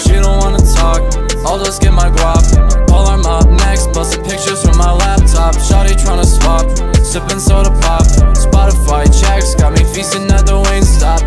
She don't wanna talk, I'll just get my guap. All her mop next, busting pictures from my laptop. Shawty tryna swap, sipping soda pop. Spotify checks, got me feasting at the Wingstop.